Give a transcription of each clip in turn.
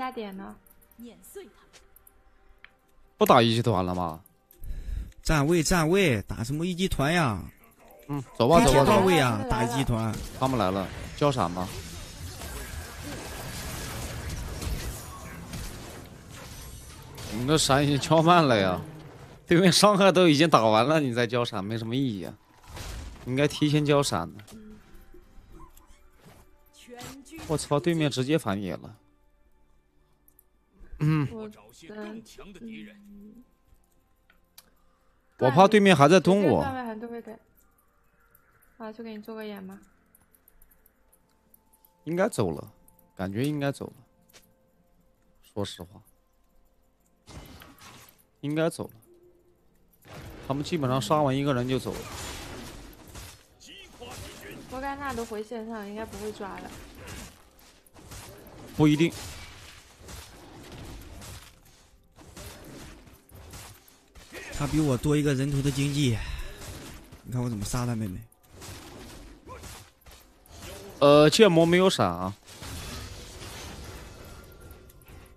加点呢？碾碎他！不打一级团了吗？站位站位，打什么一级团呀？嗯，走吧走吧到走吧，位啊，打一级团。他们来了，交闪吧。你的闪已经交慢了呀，对面伤害都已经打完了，你再交闪没什么意义啊。应该提前交闪的。我操，对面直接反野了。嗯，我找些更强的敌人。嗯我怕对面还在蹲我。啊，就给你做个眼吧。应该走了，感觉应该走了。说实话，应该走了。他们基本上杀完一个人就走了。莫甘娜都回线上，应该不会抓了。不一定。他比我多一个人头的经济，你看我怎么杀他妹妹？呃，剑魔没有闪啊，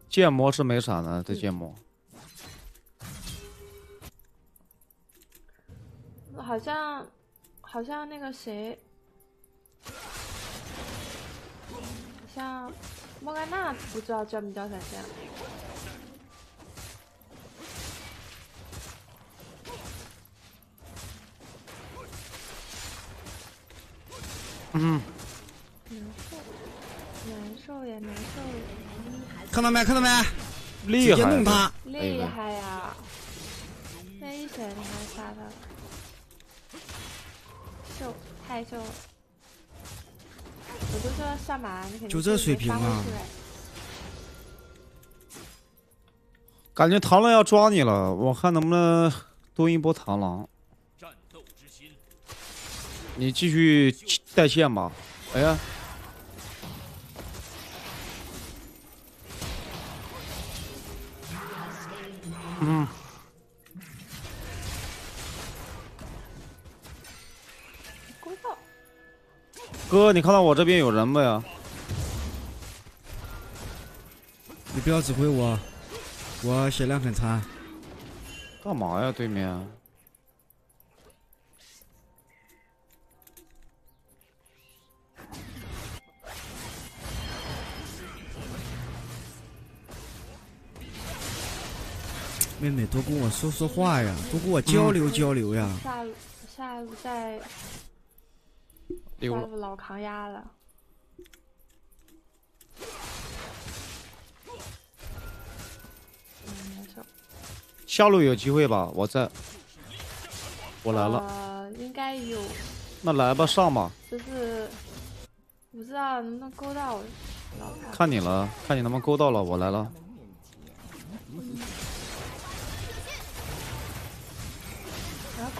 剑魔是没闪的，这剑魔。好像，好像那个谁，好像莫甘娜不知道叫没叫闪现。嗯，难受，难受呀，难受呀，看到没？看到没？厉直接害弄他！厉害呀！那一血你还杀他了，秀，太秀了！我就说上马，你肯定就这水平啊感觉螳螂要抓你了，我看能不能多一波螳螂。你继续带线吧。哎呀，嗯，哥，你看到我这边有人没呀？你不要指挥我，我血量很差。干嘛呀？对面？妹妹多跟我说说话呀，多跟我交流交流呀。下路下路在。下路老扛压了。下路有机会吧？我在，我来了。呃，应该有，那来吧，上吧，就是不知道能不能勾到。看你了，看你能不能勾到了。我来了，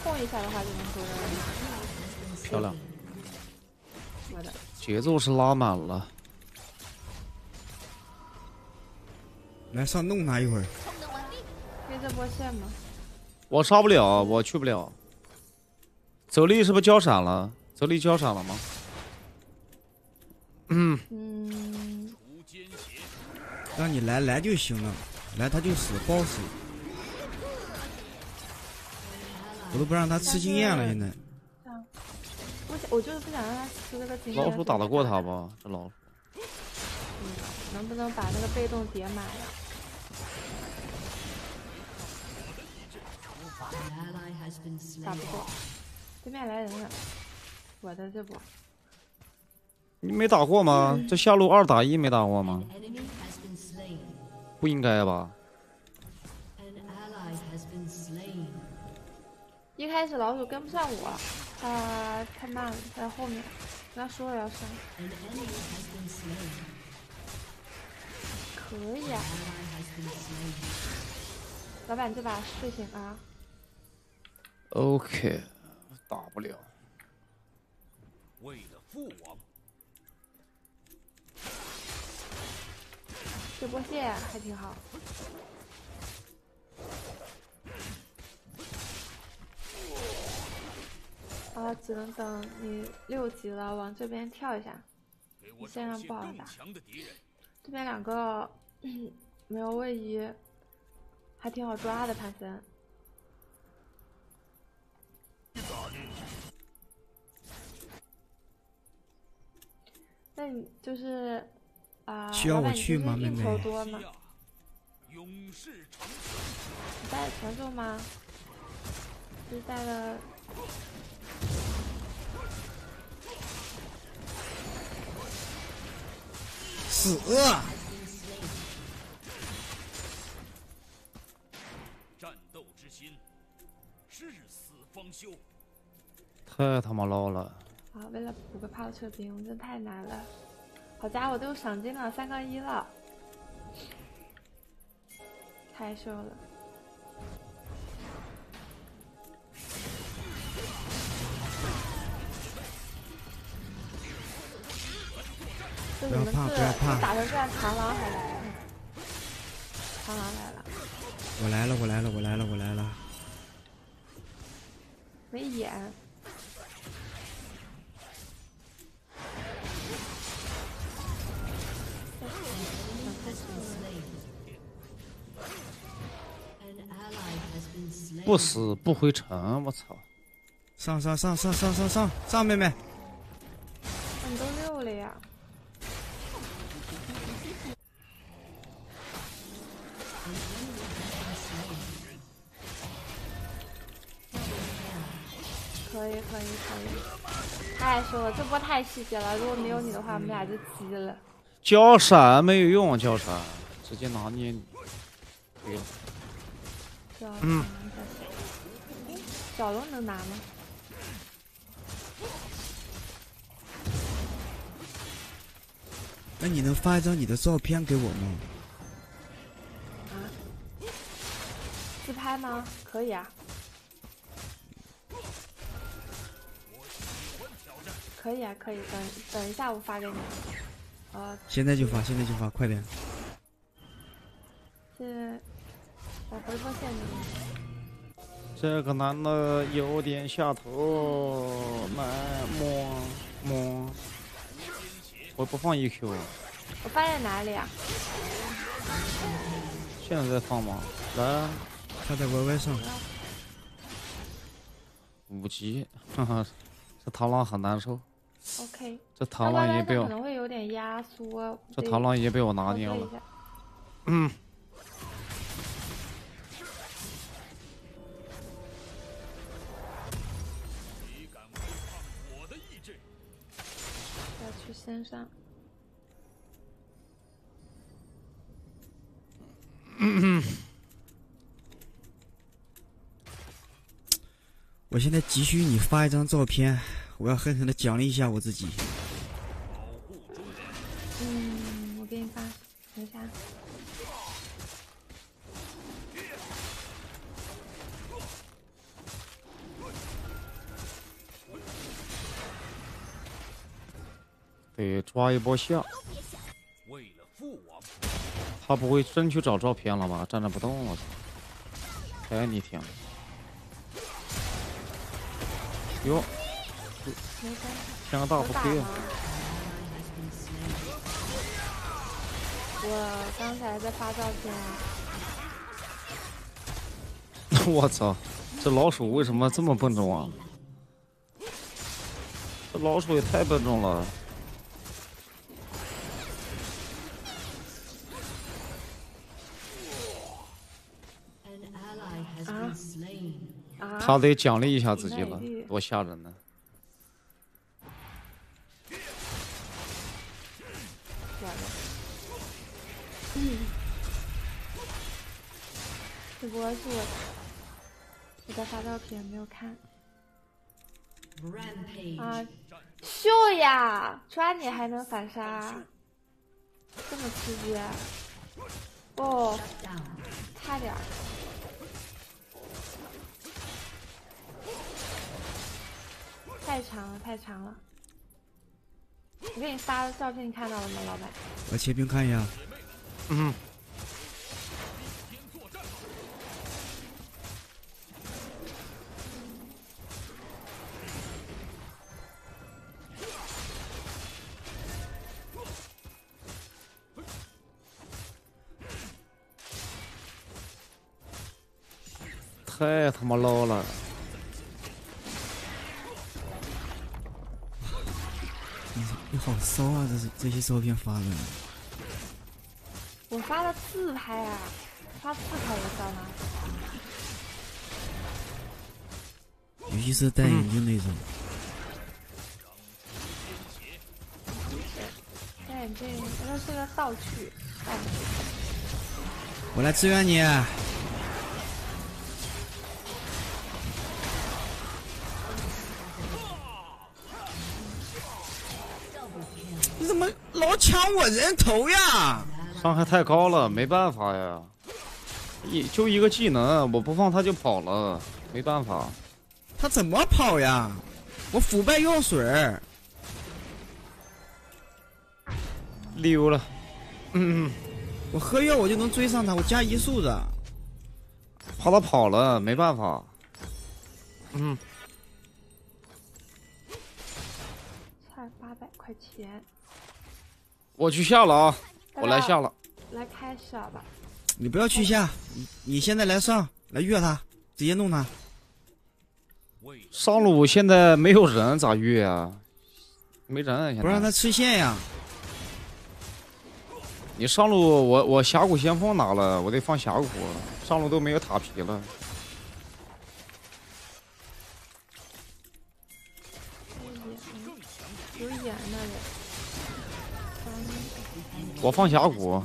控一下的话就能勾到了。漂亮，我的，节奏是拉满了。来上弄他一会儿。这波线吗？我杀不了，我去不了。泽利是不是交闪了？泽利交闪了吗？嗯，嗯，让你来来就行了，来他就死，包死。我都不让他吃经验了，现在。我我就是不想让他吃那个经验。老鼠打得过他吧？这老鼠。嗯能不能把那个被动叠满呀？打不过，对面来人了，我的这波你没打过吗？这下路二打一没打过吗？不应该吧？一开始老鼠跟不上我，他太慢了，在后面，跟他说了要上，可以啊，老板这把睡醒啊，OK，打不了。为了父王，这波线还挺好。啊，只能等你六级了，往这边跳一下。给我现在找些更不好打。这边两个 没有位移，还挺好抓的潘森。那你就是啊，需要我去吗妹妹多吗？勇士长你带了拳手吗？就是带了死！战斗之心，至死方休。太他妈捞了！啊，为了补个炮车兵，真太难了。好家伙，都有赏金了，三杠一了，太秀了。就你不要怕不要怕打成这样，螳螂还来了，螳螂来了，我来了，我来了，我来了，我来了！没眼。不死不回城，我操！上上上上上上上上，妹妹！可以可以太说了，这波太细节了。如果没有你的话，我们俩就急了。交闪没有用，交闪直接拿捏你。对了，小嗯嗯，小龙能拿吗？那你能发一张你的照片给我吗？啊自拍吗？可以啊。可以啊，可以，等等一下我发给你。呃，现在就发，现在就发，快点！是我回拨线你。这个男的有点下头，来摸摸。我不放 EQ，我放在哪里啊？现在在放吗？来，他在 YY 上，五级，哈哈，这螳螂很难受，OK。这螳螂已经被我可，能会有点压缩。这螳螂已经被我拿捏了。嗯，你敢违抗我的意志？要去线上。我现在急需你发一张照片，我要狠狠的奖励一下我自己。嗯，我给你发，等一下。得抓一波下。为了父王，他不会真去找照片了吧？站着不动，我操！哎，你天！哟，没关系。天个大有不亏啊！我刚才在发照片啊。我操，这老鼠为什么这么笨重啊？这老鼠也太笨重了。啊！他得奖励一下自己了，多吓人呢！这波是我，我在发照片，没有看。啊！秀呀！抓你还能反杀，这么刺激！哦，差点儿。太长了，太长了。我给你发的照片，你看到了吗，老板？我切屏看一下，嗯，太他妈 low 了！你好骚啊！这是这些照片发的，我发了自拍啊，发自拍也骚吗？尤其是戴眼镜那种。戴眼镜，那是个道具。道具。我来支援你。你我人头呀？伤害太高了，没办法呀。一就一个技能，我不放他就跑了，没办法。他怎么跑呀？我腐败药水儿，溜了。嗯，我喝药我就能追上他，我加移速的。怕他跑了，没办法。嗯，差八百块钱，我去下了啊，我来下了。来开始吧。你不要去下，你你现在来上来越他，直接弄他。上路现在没有人，咋越啊？没人啊，不让他吃线呀！你上路，我我峡谷先锋拿了，我得放峡谷，上路都没有塔皮了。我放峡谷，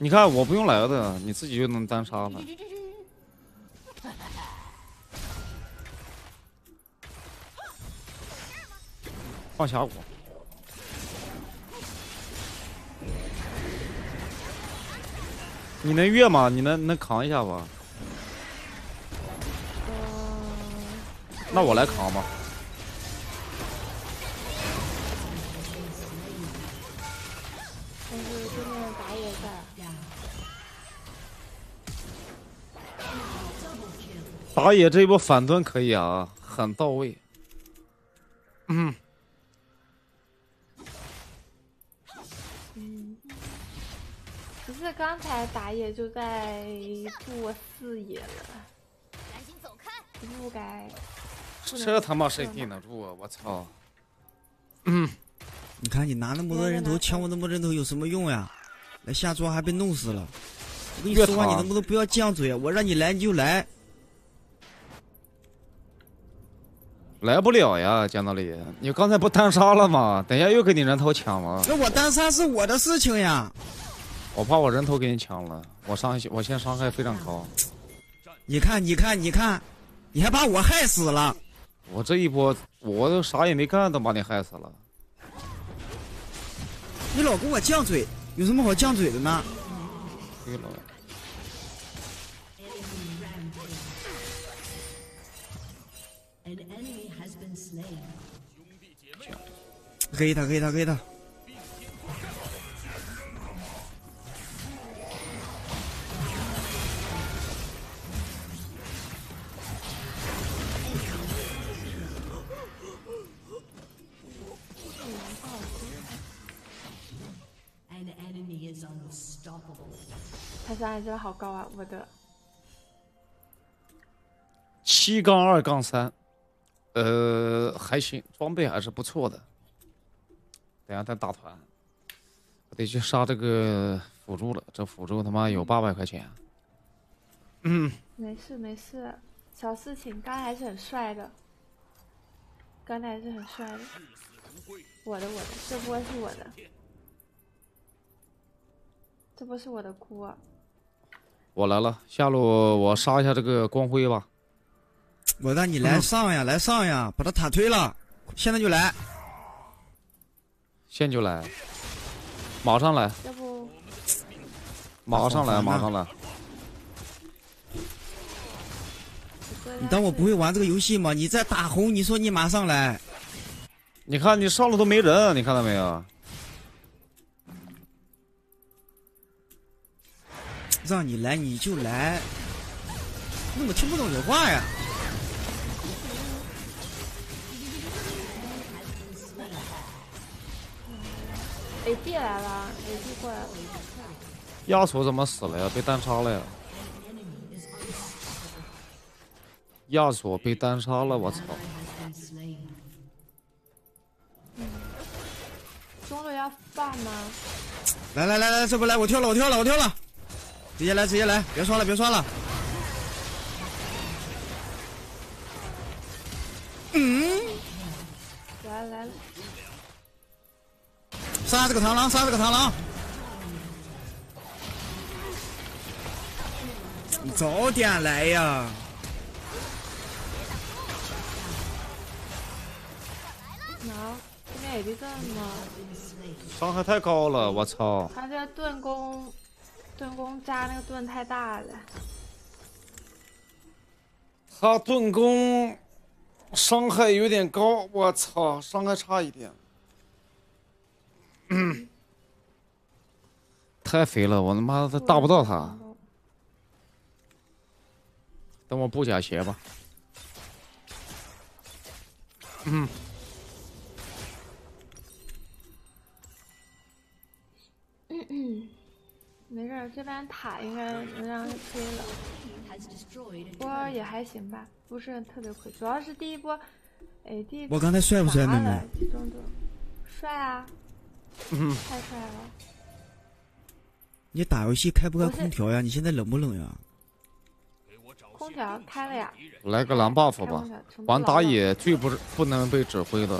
你看我不用来的，你自己就能单杀了。放峡谷，你能越吗？你能能扛一下吧？那我来扛吧。打野这一波反蹲可以啊，很到位。嗯，嗯，可是刚才打野就在助我四野了，赶紧走开！不该。这他妈谁顶得住啊！我操！嗯你看你拿那么多人头抢我那么多人头有什么用呀？来下桌还被弄死了。我跟你说话，你能不能不要犟嘴啊？我让你来你就来。来不了呀，讲道理，你刚才不单杀了吗？等一下又给你人头抢了，那我单杀是我的事情呀。我怕我人头给你抢了，我伤我现在伤害非常高，你看，你看，你看，你还把我害死了。我这一波我都啥也没干，都把你害死了。你老跟我犟嘴，有什么好犟嘴的呢？对了，黑他，黑他，黑他。嗯 An enemy is unstoppable. 他伤害真的好高啊！我的七杠二杠三，呃，还行，装备还是不错的。等下再打团，我得去杀这个辅助了，这辅助他妈有八百块钱。嗯，没事没事，小事情。刚才还是很帅的，刚才还是很帅的。我的我的，这波是我的，这波是我的锅。我来了，下路我杀一下这个光辉吧。我让你来上呀，来上呀，把他塔推了，现在就来。现就来，马上来，要不马上来，马上来。你当我不会玩这个游戏吗？你在打红，你说你马上来，你看你上路都没人，你看到没有？让你来你就来，你怎么听不懂人话呀？AD 来了，AD 过来了。亚索怎么死了呀？被单杀了呀？亚索被单杀了，我操.中路要放吗？来来来来，这不来，我跳了，我跳了，我跳了，直接来，直接来，别刷了，别刷了。杀这个螳螂，杀这个螳螂！你早点来呀！能这边有地震吗？伤害太高了，我操！他这盾弓，盾弓加那个盾太大了。他盾弓伤害有点高，我操，伤害差一点。太肥了，我他妈的大不到他。等我布甲鞋吧。嗯嗯，没事儿，这边塔应该能让他推了波也还行吧，不是特别亏，主要是第一波，哎，第一我刚才帅不帅，妹妹帅啊，嗯太帅了。你打游戏开不开空调呀？你现在冷不冷呀？空调开了呀来个蓝 buff 吧玩打野最不不能被指挥的，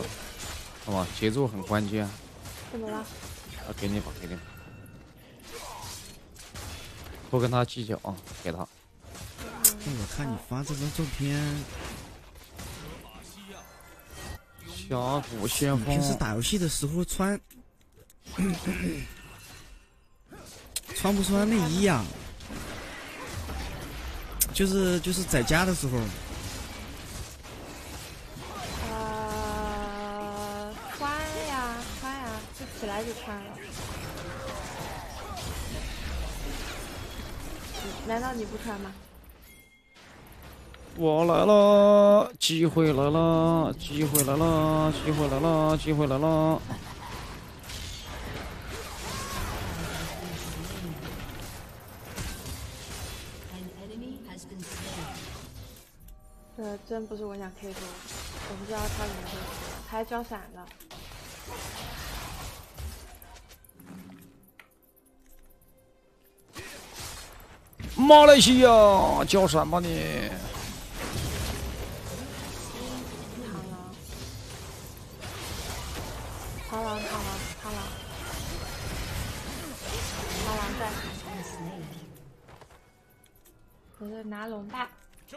好吧？节奏很关键。怎么了？啊，给你吧，给你吧。不跟他计较啊，给他。我看你发这张照片，峡谷先锋平，时打游戏的时候穿 穿不穿内衣呀？就是就是在家的时候，呃，穿呀穿呀，就起来就穿了。难道你不穿吗？我来了，机会来了，机会来了，机会来了，机会来了。真不是我想 K 多，我不知道他怎么回事，他还交闪了。马来西亚，交闪吧你？螳螂，螳螂，螳螂，螳螂，螳螂在.我是拿龙吧，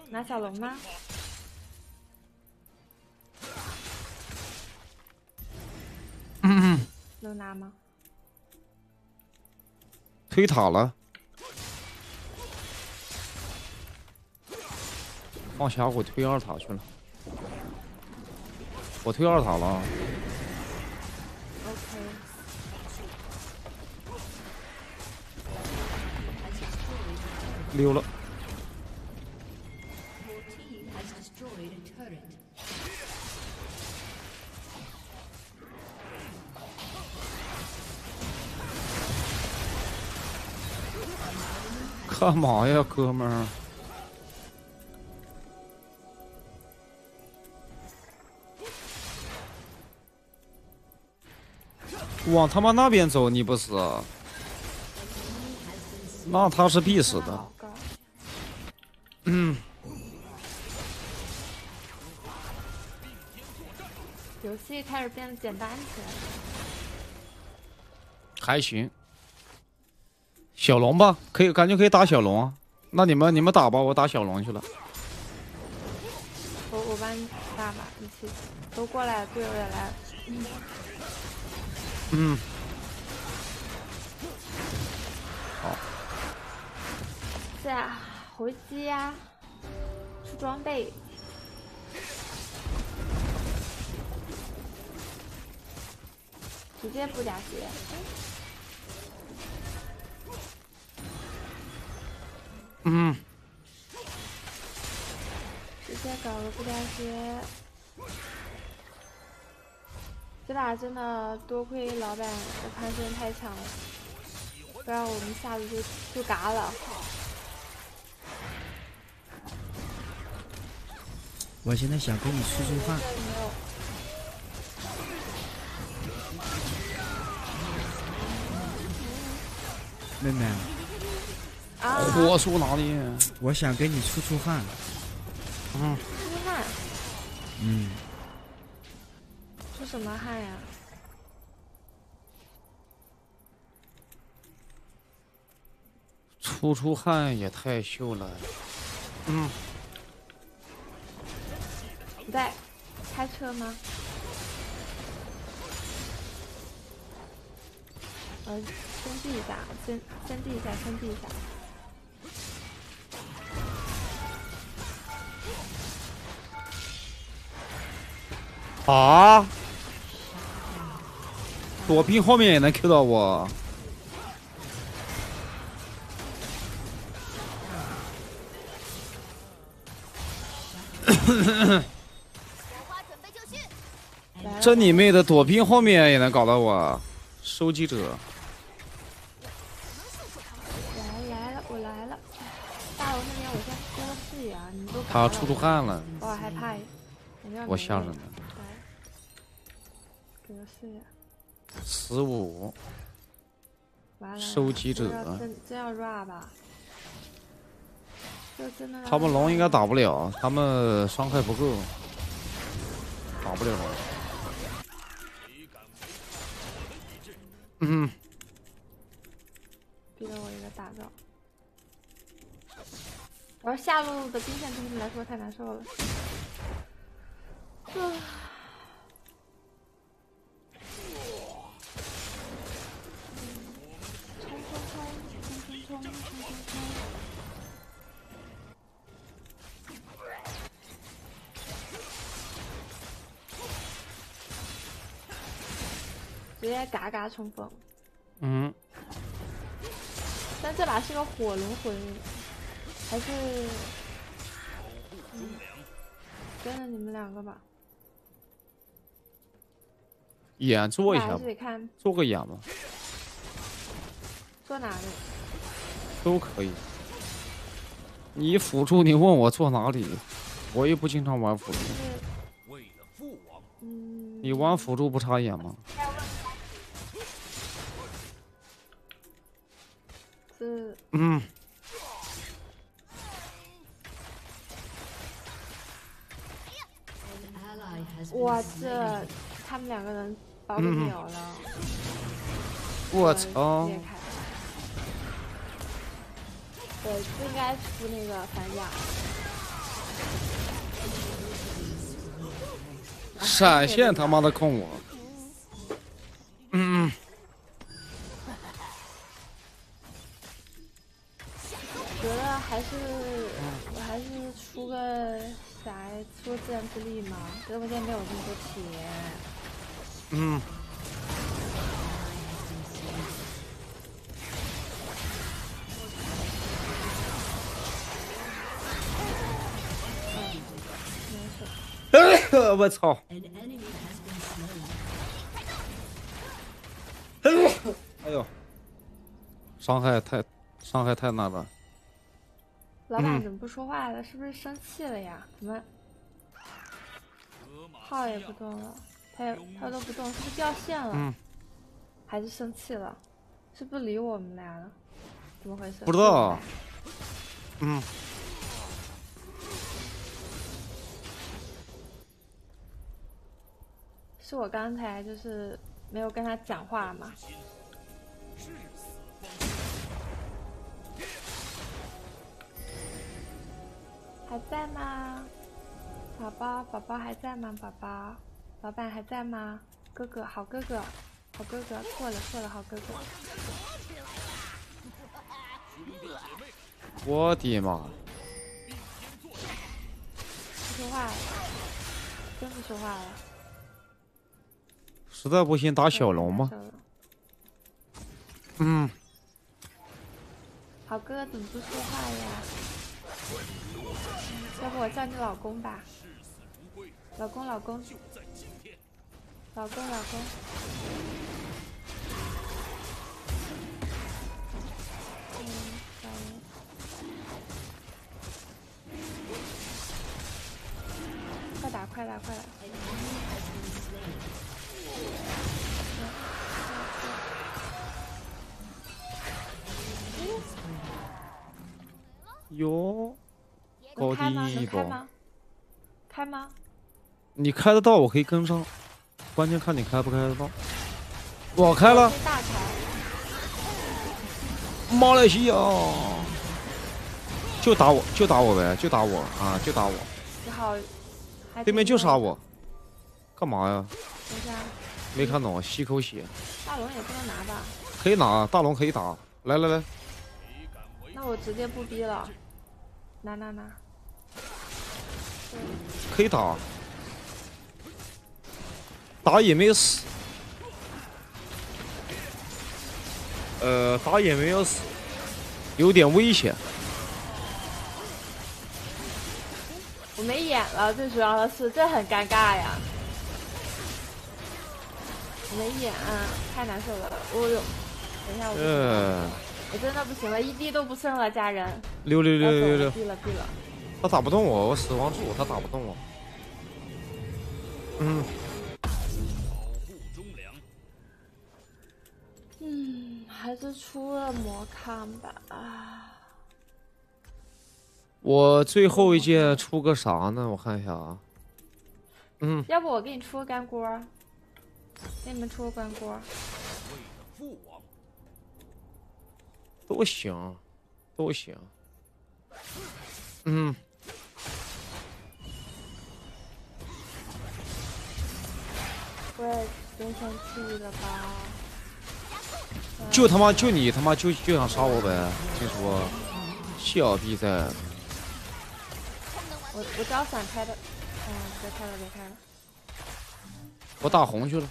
拿小龙吗？能拿吗？推塔了，放峡谷推二塔去了。我推二塔了，OK，溜了。干嘛呀，哥们儿？往他妈那边走，你不死？那他是必死的。嗯，游戏开始变得简单起来了。还行。小龙吧，可以，感觉可以打小龙啊。那你们你们打吧，我打小龙去了。我我帮你打吧，一起都过来，队友也来了。嗯，是啊，回击呀、出装备。直接布甲鞋，嗯，直接搞个布甲鞋。这把真的多亏老板的盘身太强了，不然我们下次就就嘎了。我现在想跟你出出汗，这里没有。妹妹，啊，火速哪里？我想给你出出汗。嗯，出汗，嗯，出什么汗呀？出出汗也太秀了。嗯，你在开车吗？呃，先递一下，先先递一下，先递一下。啊！躲兵后面也能 Q 到我。这你妹的，躲兵后面也能搞到我，收集者。来来了，我来了。大楼那边我先出，你都。他出出汗了。我害怕。我吓着了。个视野，十五，完了。收集者这要真真要 rap 吧？这真的他们龙应该打不了，他们伤害不够，打不了龙。嗯，逼了我一个大招。我说下路的兵线对他们来说太难受了。啊冲冲冲！冲冲冲！冲冲冲！直接嘎嘎冲锋。嗯。但这把是个火龙魂，还是？嗯。跟着你们两个吧。眼做一下吧做个眼吧，坐哪里。都可以。你辅助，你问我做哪里，我也不经常玩辅助。为了父王，嗯，你玩辅助不插眼吗？是嗯，slain. 这他们两个人把我秒了。我直操！对，不应该出那个反甲。闪现他妈的控我！嗯，觉得还是我还是出个啥，出个自然之力嘛。直播间没有这么多钱。嗯。我操 been slain. 哎呦，伤害太伤害太那了。老板嗯怎么不说话了？是不是生气了呀？怎么号也不动了？他他都不动，是不是掉线了？嗯，还是生气了？是不理我们俩了？怎么回事？不知道嗯，是我刚才就是没有跟他讲话嘛？还在吗？宝宝，宝宝还在吗？宝宝，老板还在吗？哥哥，好哥哥，好哥哥，错了错了，好哥哥。我的妈！不说话了，真不说话了。实在不行打小龙吗嗯，好哥哥怎么不说话呀？要不我叫你老公吧？老公，老公。老公，老公。嗯，老公快打快打！哟，高？低不？能开吗？开吗？你开得到，我可以跟上，关键看你开不开得到。我开了。马来西亚，就打我，就打我呗，就打我啊，就打我，你好，对面。就杀我，干嘛呀？等一下，没看懂，吸口血，大龙也不能拿吧？可以拿，大龙可以打，来来来，那我直接不逼了，拿拿拿。可以打，打野没有死，呃，打野没有死，有点危险。我没眼了，最主要的是这很尴尬呀。我没眼、太难受了。哦呦，等一下我呃，我真的不行了，一滴都不剩了，家人。溜溜溜溜溜要走了，，闭了闭了。他打不动我，我死亡柱他打不动我。嗯，还是出了魔抗吧。啊，我最后一件出个啥呢？我看一下啊。嗯，要不我给你出个干锅，给你们出个干锅。父王，都行，都行。嗯，我也真生气了吧？就他妈就你他妈就就想杀我呗？听说小逼在，我我招闪开的，嗯，别开了别开了。我打红去了。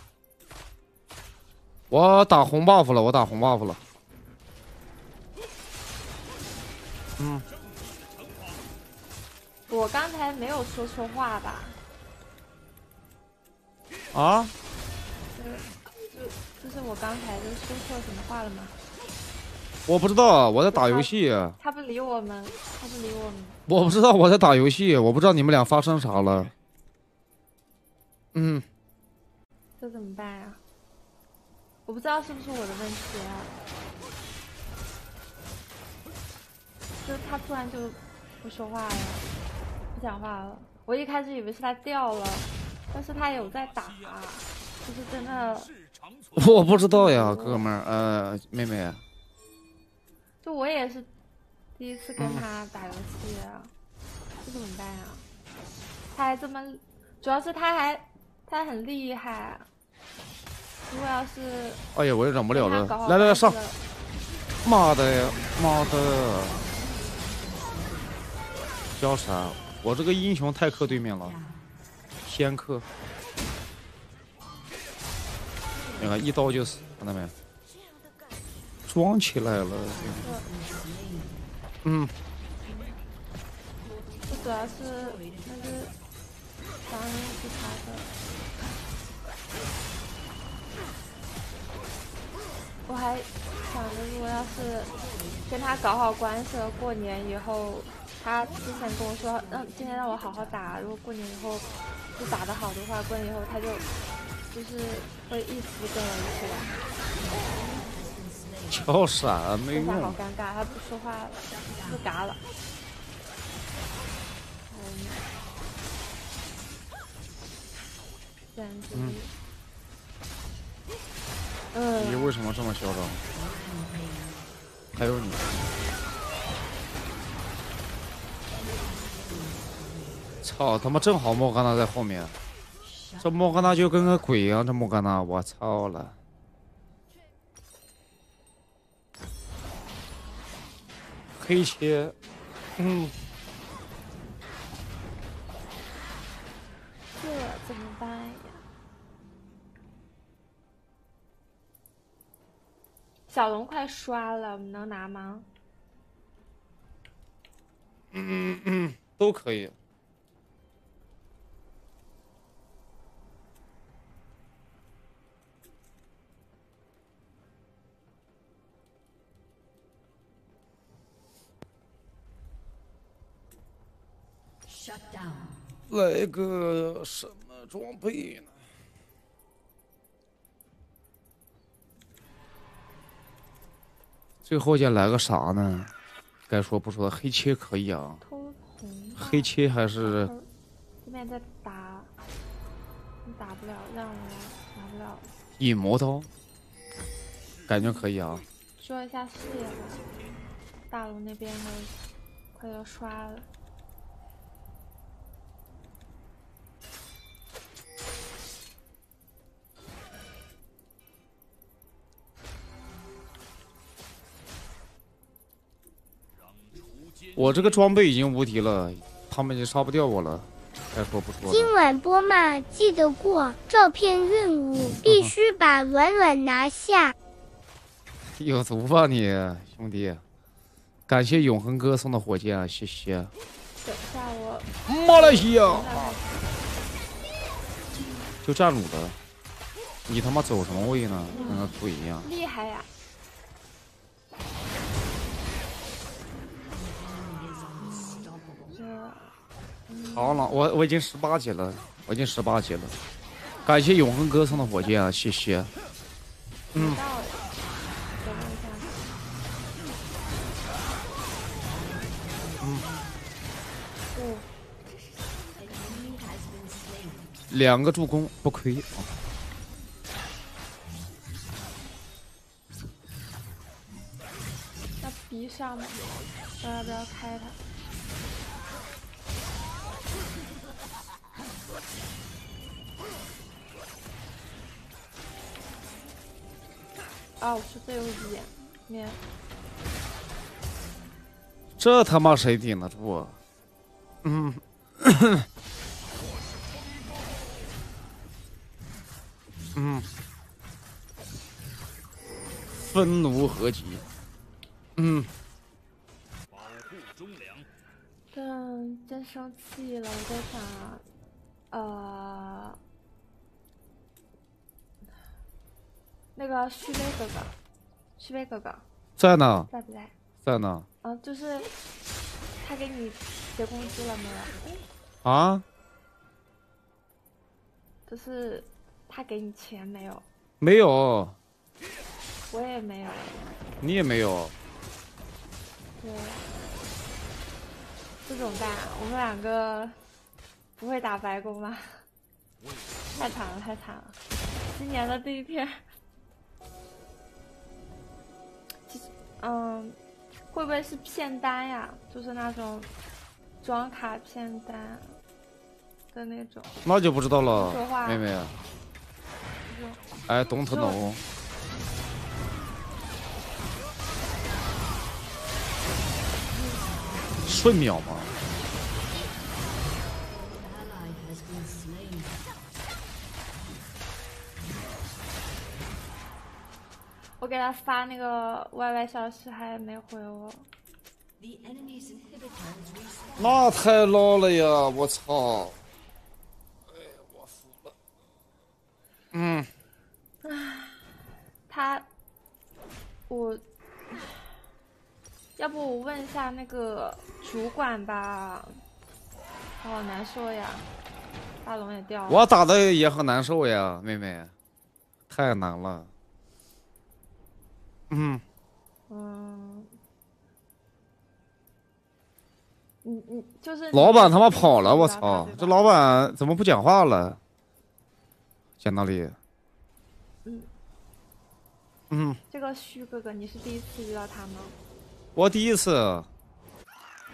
我打红 buff 了，我打红 buff 了。嗯，我刚才没有说错话吧？啊，就是我刚才就说错什么话了吗？我不知道，我在打游戏，他不理我们，他不理我们。我不知道我在打游戏，我不知道你们俩发生啥了。嗯，这怎么办呀？我不知道是不是我的问题啊。就他突然就不说话了，不讲话了。我一开始以为是他掉了，但是他有在打，就是真的。我不知道呀，哥们儿，呃，妹妹，就我也是第一次跟他打游戏啊，这怎么办呀？他还这么，主要是他还他很厉害。如果要是哎呀，我也忍不了了来来来上，妈的呀，妈的！叫啥？我这个英雄太克对面了，先克。你看一刀就死，看到没？装起来了。嗯，这主要是那个当其他的。我还想着，如果要是跟他搞好关系了，过年以后，他之前跟我说让今天让我好好打，如果过年以后就打得好的话，过年以后他就就是会一直跟我一起玩。叫啥没现在好。尴尬，他不说话了，不嘎了。嗯。你为什么这么嚣张？还有你，操他妈正好莫甘娜在后面，这莫甘娜就跟个鬼一样，这莫甘娜，我操了！黑切，嗯，这怎么办呀？小龙快刷了，我们能拿吗？嗯嗯都可以。来个什么装备呢？最后再来个啥呢？该说不说，黑切可以啊，偷红。黑切还是对面在打，你打不了，让我来，打不了。隐魔刀，感觉可以啊。说一下视野吧，大龙那边的快要刷了。我这个装备已经无敌了，他们已经杀不掉我了。该说不说，今晚播嘛记得过照片任务，必须把软软拿下。有毒吧你兄弟？感谢永恒哥送的火箭，谢谢。等一下我马来西亚就站鲁的，你他妈走什么位呢？跟个鬼一样。厉害呀！这好了，我我已经十八级了，我已经十八级了。感谢永恒哥送的火箭啊，谢谢。嗯，两个助攻不亏啊。那逼上吗？我要不要开他？哦，是最后一眼，面这他妈谁顶得住啊？嗯，嗯，分奴合集。嗯，保护忠良，但真生气了，我在想，呃，那个旭威哥哥，旭威哥哥在呢，在不在？在呢。啊，就是他给你结工资了没有？啊？就是他给你钱没有？没有，我也没有。你也没有。对，这种办？我们两个不会打白工吗？太惨了，太惨了！今年的第一篇，嗯，会不会是骗单呀？就是那种装卡骗单的那种。那就不知道了，妹妹。就是哎，don't know。瞬秒吗？我给他发那个 YY 消息，还没回我。那太捞了呀！我操！哎，我服了。嗯，他，我，要不我问一下那个主管吧？好难受呀，大龙也掉了。我打的也很难受呀，妹妹，太难了。嗯，嗯，你你就是老板他妈跑了，我操！这老板怎么不讲话了？讲道理。嗯嗯，这个虚哥哥，你是第一次遇到他吗？我第一次，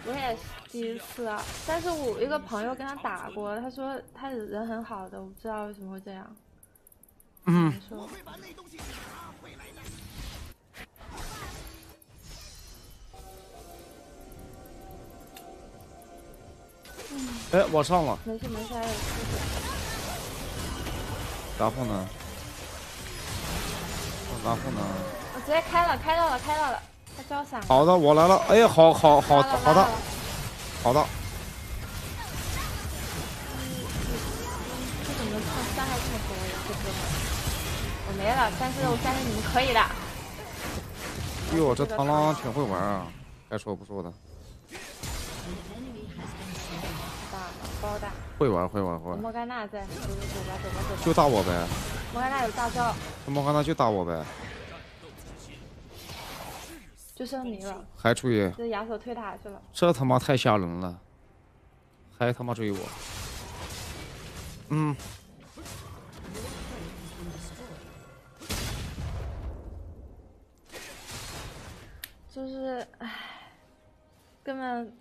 我也是第一次啊，但是我一个朋友跟他打过，他说他人很好的，我不知道为什么会这样。嗯，说哎，我上了，没事没事，还有。然后呢？然后呢？我直接开了，开到了，开到了，他交闪。好的，我来了。哎，好好好好的好的，这怎么伤伤害这么多呀，这哥们儿？我没了，但是我相信你们可以的。哟，这螳螂挺会玩啊，该说不说的。Slain. 大。会玩会玩会玩，莫甘娜在，走吧走吧走吧。就打我呗，莫甘娜有大招，莫甘娜就打我呗，就剩你了。还注意，这亚索推塔去了。这他妈太吓人了，还他妈追我，嗯，就是，唉，根本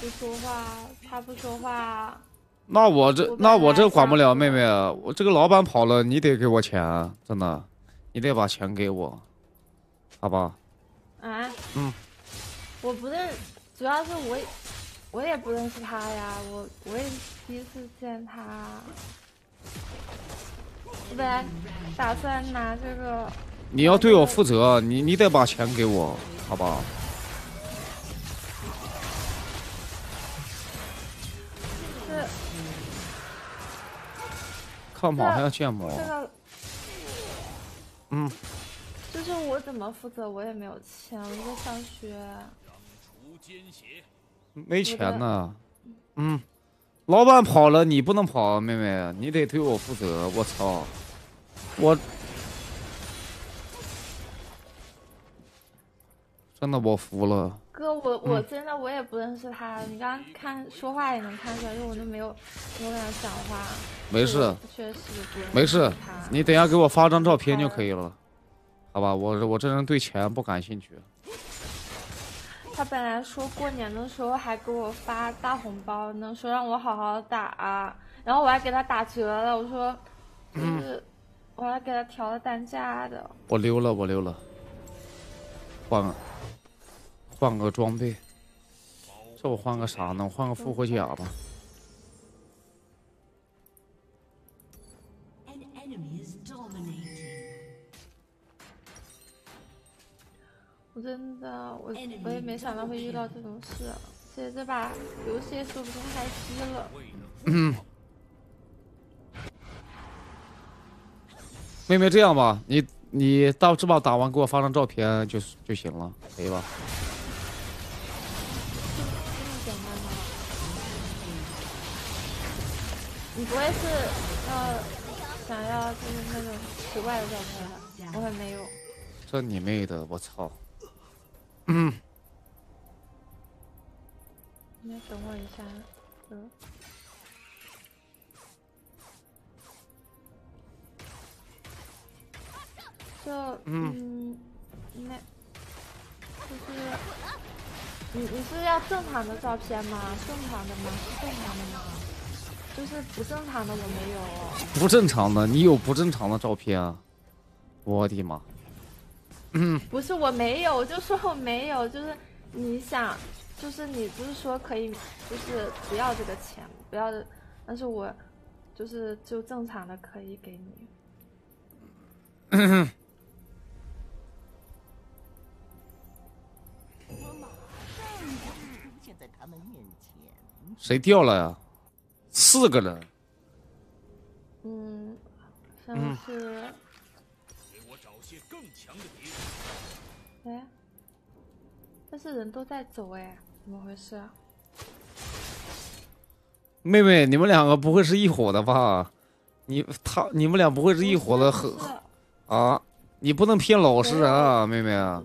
不说话，他不说话，那我这我那我这管不了，想妹妹，我这个老板跑了，你得给我钱，真的，你得把钱给我，好吧？啊？嗯。我不认，主要是我也，我也不认识他呀，我我也第一次见他。我本来打算拿这个，你要对我负责，你你得把钱给我，好吧？看马还要建模，这个，嗯，就是我怎么负责，我也没有钱，我在上学。没钱呢，嗯，老板跑了，你不能跑，妹妹，你得对我负责，我操，我真的我服了，哥，我我真的我也不认识他，你刚刚看说话也能看出来，因为我都没有没有跟他讲话。没事，确实没事，你等一下给我发张照片就可以了，好吧？我我这人对钱不感兴趣，他本来说过年的时候还给我发大红包呢，说让我好好打，然后我还给他打折了，我说就是、我还给他调了单价的。我溜了，我溜了，换个换个装备，这我换个啥呢？我换个复活甲吧。我真的我我也没想到会遇到这种事，其实这把游戏说不定开机了。妹妹，这样吧，你你到这把打完给我发张照片就就行了，可以吧？你不会是呃想要就是那种奇怪的照片吧？我还没有。这你妹的，我操！嗯，你等我一下，嗯。就嗯，那就是你你是要正常的照片吗？正常的吗？是正常的吗？就是不正常的我没有哦。不正常的，你有不正常的照片啊？我的妈！不是我没有，我就说我没有，就是你想，就是你不是说可以，就是不要这个钱，不要的，但是我就是就正常的可以给你。现在他们面前，谁掉了呀？四个人，嗯，像嗯是给我找些更强的敌人。哎，但是人都在走哎，怎么回事啊？妹妹，你们两个不会是一伙的吧？你他你们俩不会是一伙的，很啊？你不能骗老实人啊，妹妹啊！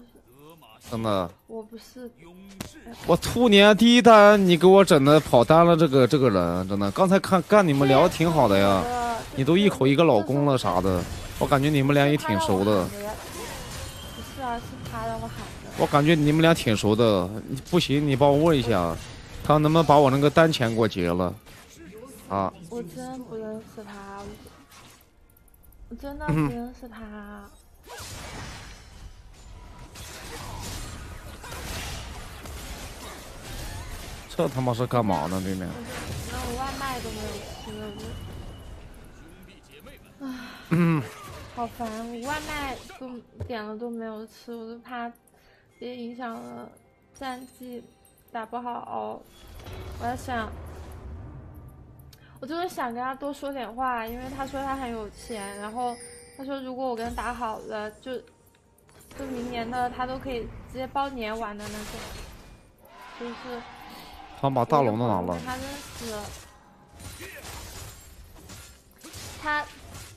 真的，我不是，我兔年第一单你给我整的跑单了，这个这个人真的，刚才看干你们聊的挺好的呀，呃你都一口一个老公了啥的，我感觉你们俩也挺熟的，不是啊，是他让我喊的。我感觉你们俩挺熟的，不行你帮我问一下，他能不能把我那个单钱给我结了？啊，我真不认识他，我我真的嗯不认识他。这他妈是干嘛呢，对面？那我外卖都没有吃，兄弟姐妹们，嗯，好烦，我外卖都点了都没有吃，我就怕别影响了战绩，打不好。我在想，我就是想跟他多说点话，因为他说他很有钱，然后他说如果我跟他打好了，就就明年的他都可以直接包年玩的那种，就是他把大龙都拿了。他认识，他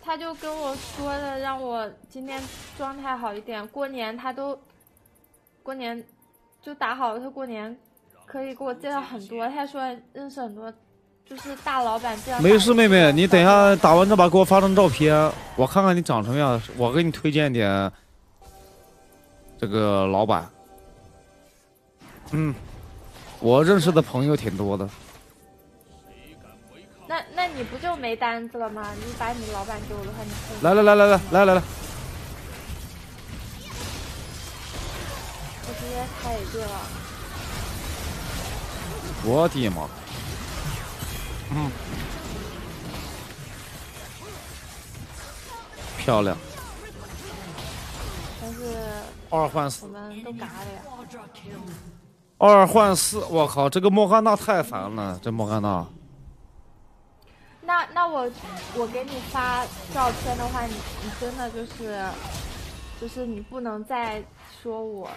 他就跟我说的，让我今天状态好一点。过年他都过年就打好了，他过年可以给我介绍很多。他说认识很多，就是大老板这样。没事，妹妹，你等一下打完这把给我发张照片，我看看你长什么样，我给你推荐点这个老板。嗯，我认识的朋友挺多的。那那你不就没单子了吗？你把你老板给我的话，你。来来来来来来来来，我直接开一个了。我的妈！嗯，漂亮，但是二换四我，们都嘎了呀。二换四，我靠，这个莫甘娜太烦了，这莫甘娜。那那我我给你发照片的话，你你真的就是就是你不能再说我，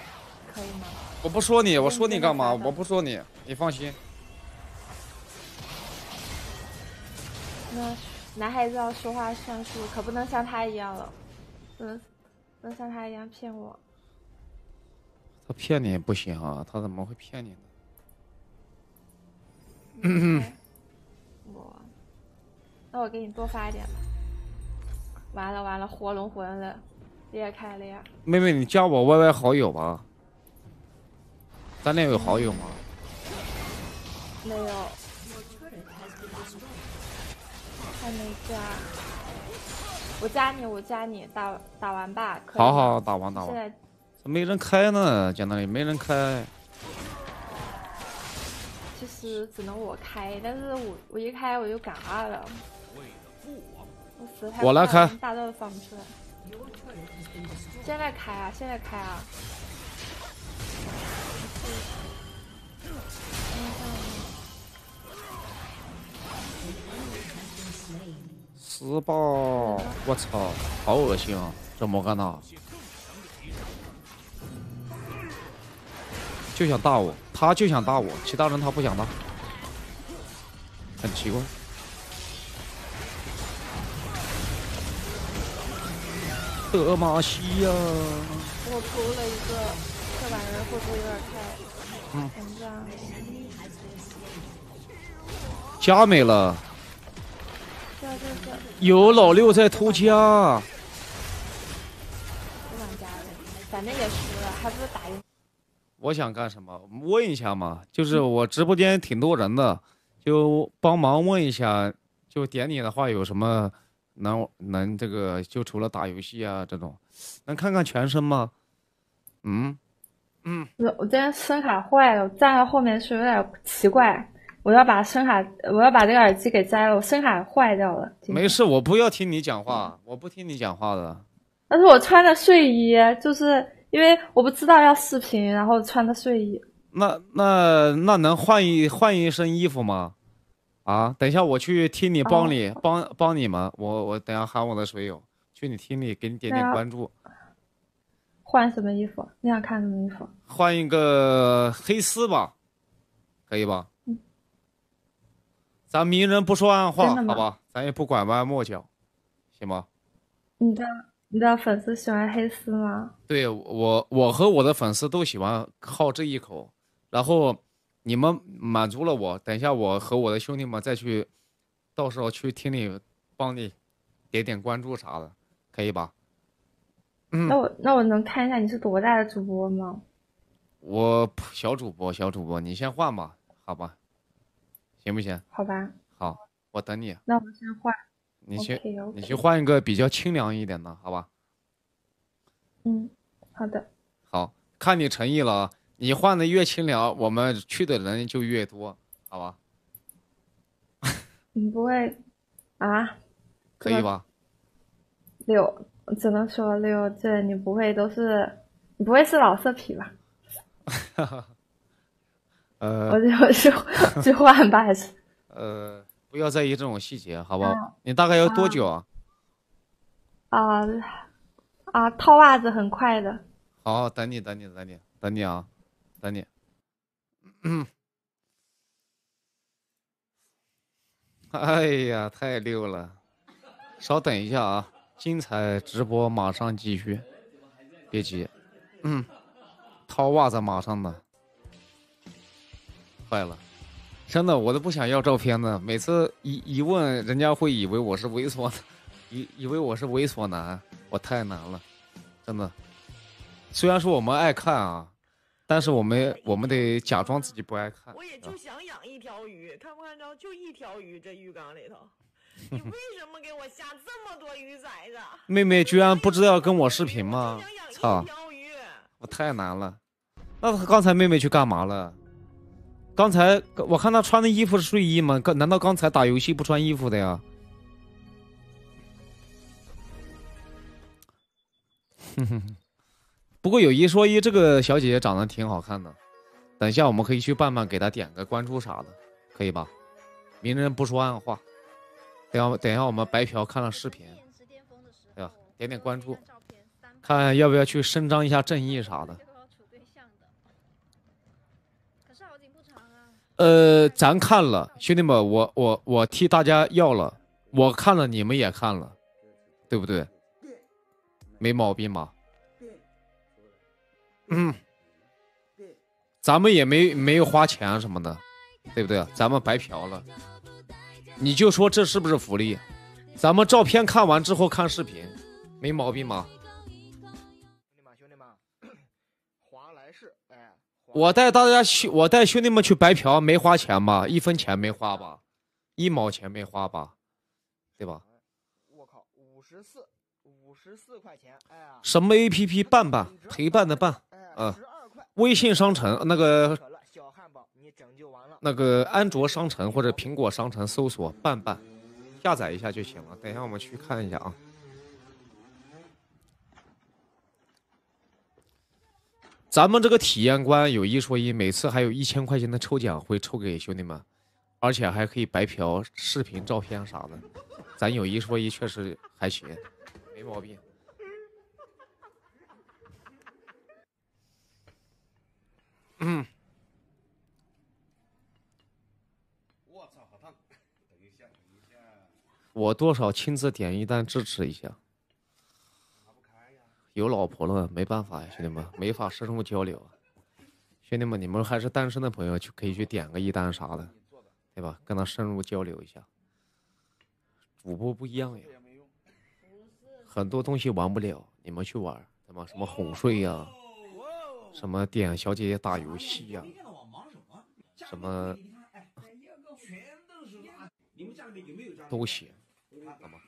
可以吗？我不说你，我说你干嘛？我不说你，你放心。那男孩子要说话算数，可不能像他一样了，不能不能像他一样骗我。他骗你不行啊，他怎么会骗你呢？嗯，我，那我给你多发一点吧。完了完了，活龙魂了，裂开了呀！妹妹，你加我 YY 好友吧？咱俩有好友吗？没有，还没加。我加你，我加你，打打完吧。可以好好，打完打完。现在没人开呢，讲道理没人开。其实只能我开，但是我我一开我就嘎了，我死我来开大招都放不出来。现在开啊！现在开啊！十八，我操，好恶心啊！这莫甘娜就想大我，他就想大我，其他人他不想大，很奇怪。德玛西呀，我涂了一个，这玩意儿会不会有点太嗯膨胀？加没了，这这这有老六在偷家。不想加了，反正也输了，还不如打一。我想干什么？问一下嘛，就是我直播间挺多人的，就帮忙问一下，就点你的话有什么能能这个，就除了打游戏啊这种，能看看全身吗？嗯，我我今天声卡坏了，我站在后面是有点奇怪。我要把声卡，我要把这个耳机给摘了，我声卡坏掉了。没事，我不要听你讲话，我不听你讲话的。但是我穿的睡衣，就是因为我不知道要视频，然后穿的睡衣。那那那能换一换一身衣服吗？啊，等一下我去听你帮你、帮帮你们，我我等一下喊我的水友去你听里给你点点关注，换什么衣服？你想看什么衣服？换一个黑丝吧，可以吧？嗯咱明人不说暗话，好吧？咱也不拐弯抹角，行吗？你的你的粉丝喜欢黑丝吗？对我，我和我的粉丝都喜欢好这一口，然后你们满足了我，等一下我和我的兄弟们再去，到时候去听你帮你点点关注啥的，可以吧？嗯那我那我能看一下你是多大的主播吗？我小主播，小主播，你先换吧，好吧？行不行？好吧，好，我等你，那我先换。你去。你去换一个比较清凉一点的，好吧？嗯，好的。好看你诚意了啊，你换的越清凉，我们去的人就越多，好吧？你 不会啊？可以吧？六，只能说六，这你不会都是，你不会是老色批吧？呃我就就就换吧，还是呃，不要在意这种细节，好不嗯好？你大概要多久啊？啊啊，套袜子很快的。好，等你，等你，等你，等你啊，等你。嗯，哎呀，太溜了！稍等一下啊，精彩直播马上继续，别急。嗯，掏袜子马上的，坏了，真的我都不想要照片呢。每次一一问，人家会以为我是猥琐的，以以为我是猥琐男，我太难了，真的。虽然说我们爱看啊，但是我们我们得假装自己不爱看。我也啊就想养一条鱼，看不看着？就一条鱼，这浴缸里头，你为什么给我下这么多鱼崽子？妹妹居然不知道要跟我视频吗操一！条鱼。我太难了。那他刚才妹妹去干嘛了？刚才我看她穿的衣服是睡衣吗？刚难道刚才打游戏不穿衣服的呀？哼哼哼。不过有一说一，这个小姐姐长得挺好看的。等一下我们可以去办办给她点个关注啥的，可以吧？明人不说暗话。等下等一下我们白嫖看了视频，对吧？点点关注，看要不要去伸张一下正义啥的。呃，咱看了，兄弟们，我我我替大家要了，我看了，你们也看了，对不对？没毛病吧？嗯，咱们也没没有花钱什么的，对不对？咱们白嫖了，你就说这是不是福利？咱们照片看完之后看视频，没毛病吧？我带大家去，我带兄弟们去白嫖，没花钱吧？一分钱没花吧？一毛钱没花吧？对吧？我靠，五十四，五十四块钱，哎呀，什么 A P P 伴伴陪伴的伴，嗯、微信商城那个小汉堡，你拯救完了。那个安卓商城或者苹果商城搜索伴伴，下载一下就行了。等一下我们去看一下啊。咱们这个体验官有一说一，每次还有一千块钱的抽奖会抽给兄弟们，而且还可以白嫖视频、照片啥的。咱有一说一，确实还行，没毛病。嗯，我操，好烫！等一下，等一下，我多少亲自点一单支持一下。有老婆了，没办法呀，兄弟们，没法深入交流啊。兄弟们，你们还是单身的朋友，去可以去点个一单啥的，对吧？跟他深入交流一下。主播不一样呀，很多东西玩不了，你们去玩，对吧？什么哄睡呀、什么点小姐姐打游戏呀、什么都行，好吗？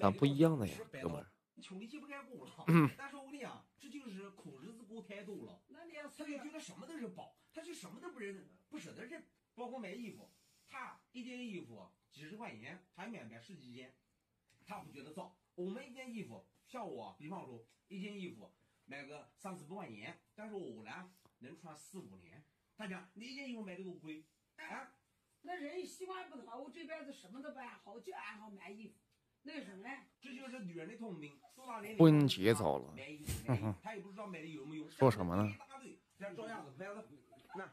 咱不一样的呀，哥们。穷的揭不开锅了。嗯但是我跟你讲，这就是苦日子过太多了。那你他就觉得什么都是宝，他就什么都不认，不舍得认。包括买衣服，他一件衣服几十块钱，他买买十几件，他不觉得糟。我们一件衣服，像我，比方说一件衣服买个三四百块钱，但是我呢能穿四五年。他讲你一件衣服买这个贵，啊，那人习惯不好，我这辈子什么都不爱好，就爱好买衣服。那什么呢？这就是女人的通病。多大年龄婚结早了，买衣服，买衣服嗯哼，他也不知道买的有没有。说什么呢？这照样子那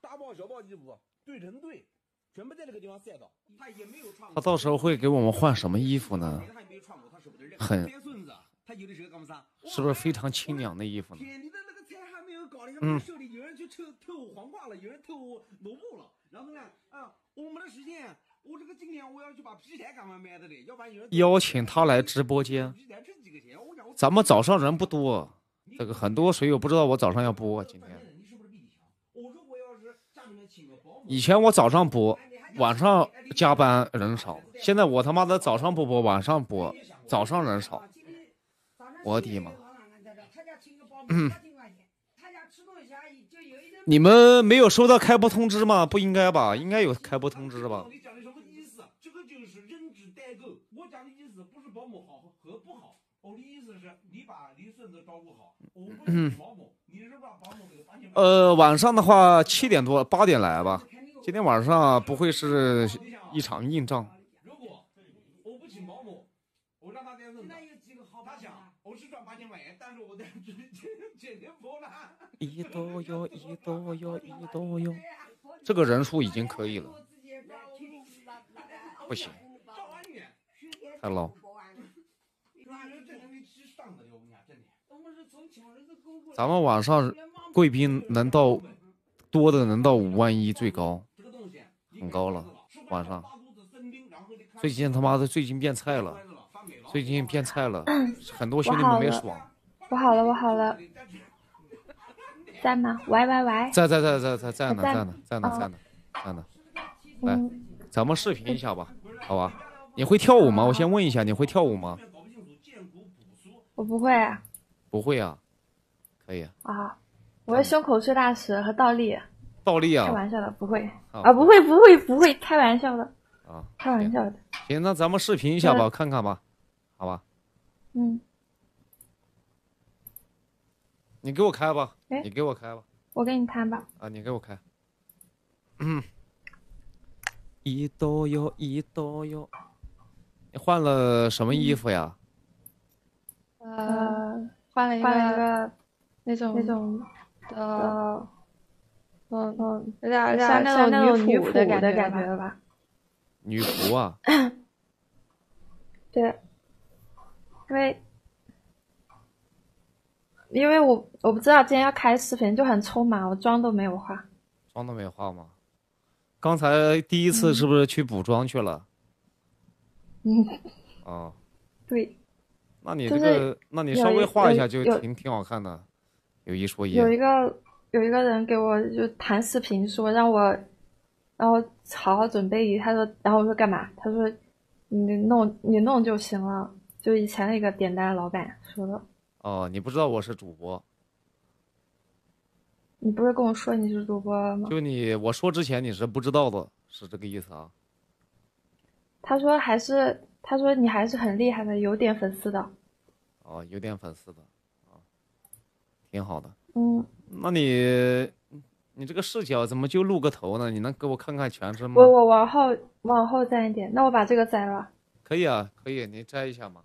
大包小包衣服对成对，全部在这个地方晒到，他也没有穿他到时候会给我们换什么衣服呢？他也没有穿过，他舍不得扔。很别孙子，他有的时候干嘛啥？是不是非常清凉的衣服呢？天，你的那个菜还没有搞的，嗯手里有人去偷偷黄瓜了，有人偷萝卜了，然后呢，啊，我们的时间，我这个今天我要去把皮菜干嘛买的嘞，要不然有人邀请他来直播间，咱们早上人不多，这个很多水友不知道我早上要播今天。以前我早上播，晚上加班人少，现在我他妈的早上不播，晚上播，早上人少。我的妈！嗯。你们没有收到开播通知吗？不应该吧？应该有开播通知吧？你讲的什么意思？这个就是认知代沟。我讲的意思不是保姆好和不好，我的意思是你把你孙子照顾好，我不嗯是保姆，你是把保姆给呃，晚上的话七点多八点来吧。今天晚上不会是一场硬仗。如果我不请保姆，我让他带孙子。他想我是赚八千块钱，但是我在这这天播了。一朵哟，一朵哟，一朵哟，这个人数已经可以了。不行，太老。咱们晚上贵宾能到多的能到五万一最高，很高了。晚上最近他妈的最近变菜了，最近变菜了，很多兄弟们没爽。我好了，我好了，在吗？喂喂喂，在在在在在在呢在在呢在呢哦在呢在呢。来，嗯，咱们视频一下吧，好吧？你会跳舞吗？我先问一下，你会跳舞吗？我不会啊，不会啊，可以。啊我会胸口碎大石和倒立，倒立啊开，玩笑的，不会啊，不会不会不会，开玩笑的，啊，开玩笑的，行，那咱们视频一下吧，对看看吧，好吧？嗯，你给我开吧，哎你给我开吧，我给你弹吧，啊，你给我开。嗯，一抖哟，一抖哟。你换了什么衣服呀？呃，换了一换了一个个那种那种的，呃嗯嗯，有点有点像像那种女仆的的感感觉吧。女仆啊？对，因为因为我我不知道今天要开视频，就很匆忙，我妆都没有化。妆都没化吗？刚才第一次是不是去补妆去了？嗯，哦，对，那你这就是个，那你稍微画一下就挺挺好看的，有一说一。有一个有一个人给我就弹视频说让我，然后好好准备一，他说，然后我说干嘛？他说你弄你弄就行了，就以前那个点单老板说的。哦，你不知道我是主播，你不是跟我说你是主播了吗？就你我说之前你是不知道的，是这个意思啊？他说还是他说你还是很厉害的，有点粉丝的。哦，有点粉丝的，啊，挺好的。嗯，那你你这个视角怎么就露个头呢？你能给我看看全身吗？我我往后往后站一点，那我把这个摘了。可以啊，可以，你摘一下嘛。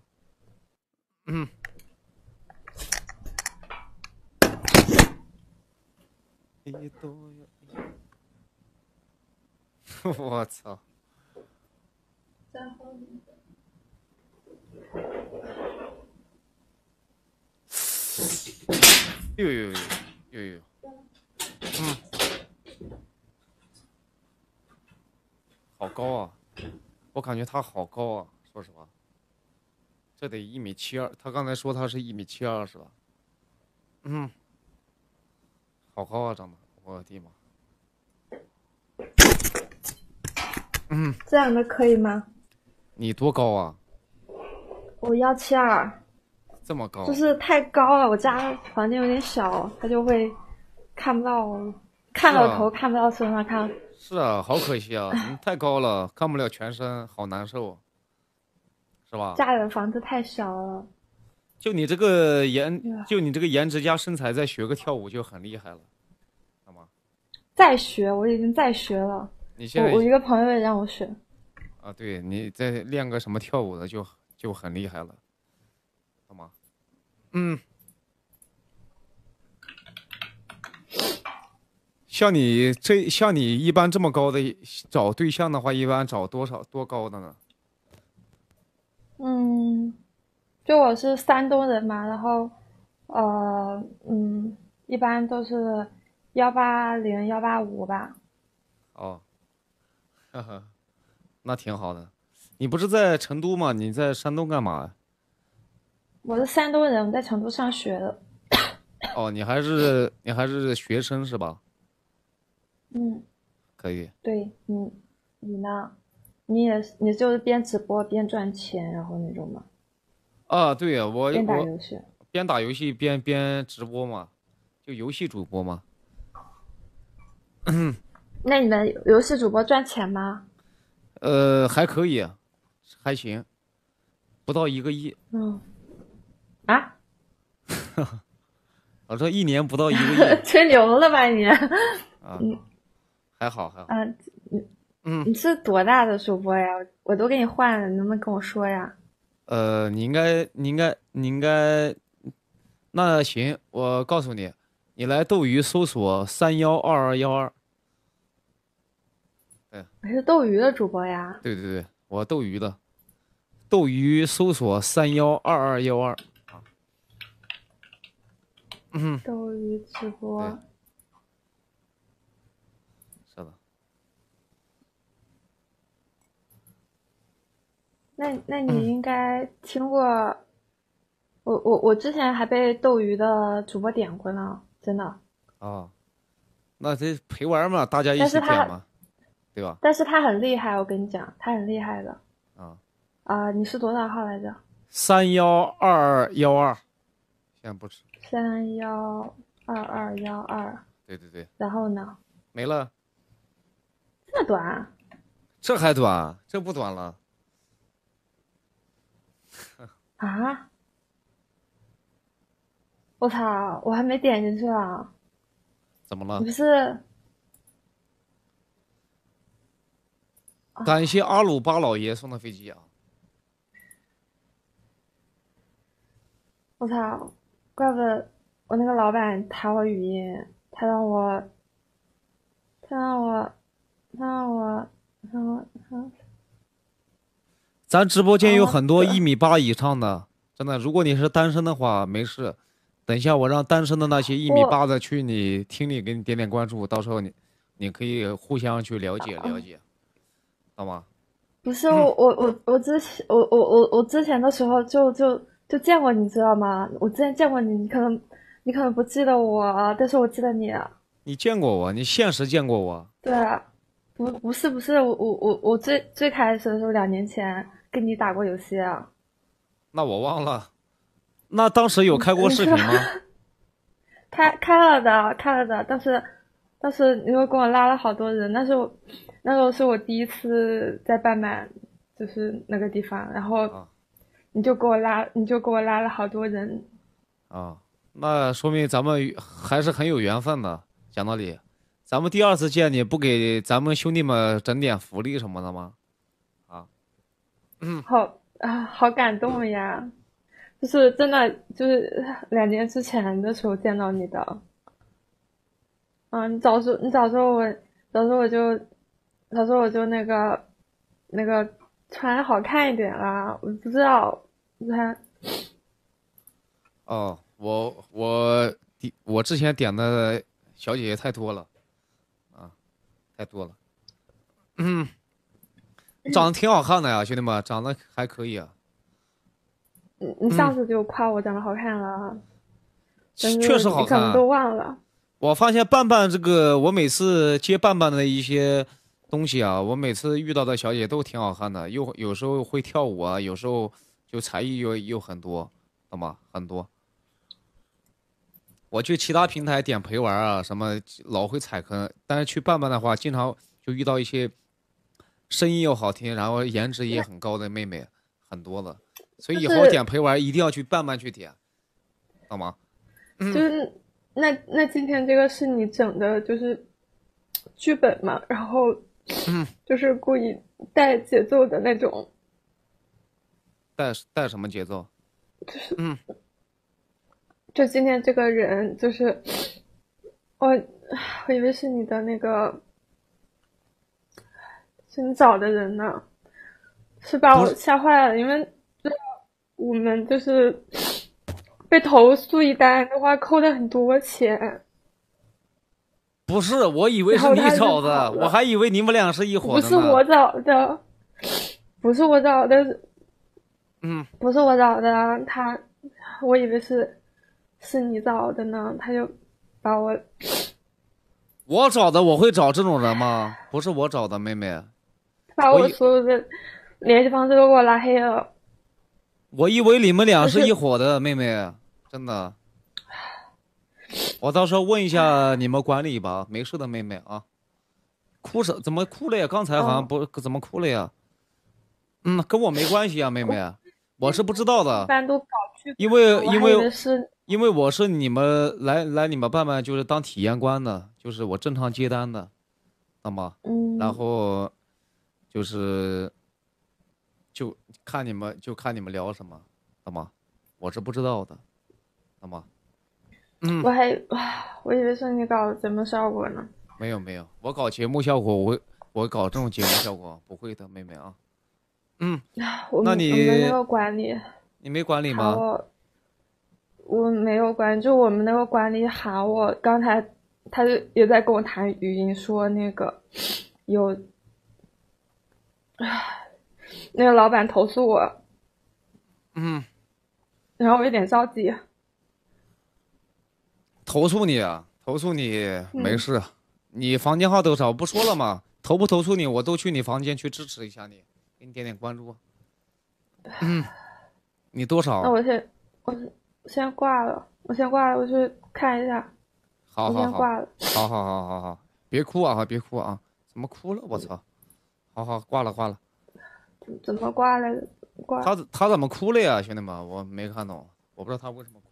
嗯。一朵哟我操！呦呦呦呦呦，嗯，好高啊！我感觉他好高啊，说实话，这得一米七二。他刚才说他是一米七二是吧？嗯，好高啊，长得，我的妈！嗯，这样的可以吗？你多高啊？我幺七二，这么高？就是 太高了，我家房间有点小，他就会看不到，看到头看不到身上看。是啊，好可惜啊，你太高了，看不了全身，好难受，是吧？家里的房子太小了，就你这个颜，就你这个颜值加身材，再学个跳舞就很厉害了，好吗？再学，我已经在学了。你现在我我一个朋友也让我学，啊，对你再练个什么跳舞的就就很厉害了，好吗？嗯，像你这像你一般这么高的找对象的话，一般找多少多高的呢？嗯，就我是山东人嘛，然后呃嗯，一般都是幺八零幺八五吧。哦，呵呵，那挺好的。你不是在成都吗？你在山东干嘛呀？我是山东人，我在成都上学的。哦，你还是你还是学生是吧？嗯，可以。对，你你呢？你也是你就是边直播边赚钱，然后那种吗？啊，对呀，我边打游戏。边打游戏边边直播嘛，就游戏主播嘛。那你们游戏主播赚钱吗？呃，还可以，还行，不到一个亿。嗯，啊，我说一年不到一个亿 吹牛了吧你？还好还好。啊，你嗯你是多大的主播呀？我都给你换了，你能不能跟我说呀？呃，你应该你应该你应该，那行，我告诉你，你来斗鱼搜索三幺二二幺二。我是斗鱼的主播呀。对对对，我斗鱼的，斗鱼搜索三幺二二幺二。嗯，斗鱼直播，是的。那那嗯你应该听过，我我我之前还被斗鱼的主播点过呢，真的。啊，那这陪玩嘛，大家一起点嘛，对吧？但是他很厉害，我跟你讲，他很厉害的。啊，啊、你是多少号来着？三幺二二幺二，现在不吃。三幺二二幺二。对对对，然后呢？没了，这么短啊？这还短？这不短了。啊！我操！我还没点进去啊！怎么了你不？是感谢阿鲁巴老爷送的飞机啊！我操！怪不得我那个老板弹我语音，他让我，他让我，他让我，让我，咱直播间有哦很多一米八以上的，真的。如果你是单身的话，没事，等一下我让单身的那些一米八的去你厅里给你点点关注，到时候你你可以互相去了解了解，好吗？不是我我我我之前我我我我之前的时候就就就见过你知道吗？我之前见过你，你可能你可能不记得我，但是我记得你。你见过我，你现实见过我，对，不不是不是我我我我最最开始的时候两年前跟你打过游戏啊。那我忘了。那当时有开过视频吗？开开了的，开了的，但是但是你又跟我拉了好多人，那时候那时候是我第一次在半满，就是那个地方，然后你就给我拉，你就给我拉了好多人，啊，那说明咱们还是很有缘分的。讲道理，咱们第二次见你不给咱们兄弟们整点福利什么的吗？啊，嗯，好啊，好感动呀！就是真的，就是两年之前的时候见到你的，啊，你早说，你早说我，早说我就，早说我就那个，那个穿好看一点啦，我不知道，你看，哦，我我点我之前点的小姐姐太多了，啊，太多了。嗯，长得挺好看的呀，兄弟们，长得还可以啊。你你上次就夸我长得好看了，确实好看啊你可能都忘了。我发现伴伴这个，我每次接伴伴的一些东西啊，我每次遇到的小姐都挺好看的，又有时候会跳舞啊，有时候就才艺又又很多，懂吗？很多。我去其他平台点陪玩啊，什么老会踩坑，但是去伴伴的话，经常就遇到一些声音又好听，然后颜值也很高的妹妹，很多的。所以以后点陪玩一定要去伴伴去点，懂吗？就是那那今天这个是你整的，就是剧本嘛，然后就是故意带节奏的那种，带带什么节奏？就是嗯，就今天这个人就是我，我以为是你的那个是你找的人呢，是把我吓坏了，因为我们就是被投诉一单的话扣的很多钱。不是，我以为是你找的，我还以为你们俩是一伙的不。是我找的，不是我找的，嗯，不是我找的，他，我以为是是你找的呢，他就把我，我找的，我会找这种人吗？不是我找的，妹妹。把我所有的联系方式都给我拉黑了。我以为你们俩就是是一伙的，妹妹，真的。我到时候问一下你们管理吧，没事的，妹妹啊。哭什？怎么哭了呀？刚才好像不、怎么哭了呀？嗯，跟我没关系啊，妹妹，我是不知道一的，般都搞去，因为因为为是因为我是你们来来你们办办就是当体验官的，就是我正常接单的，那么，嗯然后就是就看你们就看你们聊什么，那么？我是不知道的，懂吗？嗯我还我以为是你搞节目效果呢。没有没有，我搞节目效果，我我搞这种节目效果不会的，妹妹啊，嗯，我那你我们那个管理你没管理吗？我，我没有管，就我们那个管理喊我，刚才他就也在跟我谈语音，说那个有，那个老板投诉我，嗯，然后我有点着急。投诉你啊，投诉你没事。你房间号多少？不说了吗？投不投诉你，我都去你房间去支持一下你，给你点点关注。嗯，你多少？那我先我先挂了，我先挂了，我去看一下。好好好，先挂了。好好好好好，别哭啊，别哭啊！怎么哭了？我操！好好挂了挂了。怎么挂来着？挂他他怎么哭了呀，兄弟们？我没看懂，我不知道他为什么哭。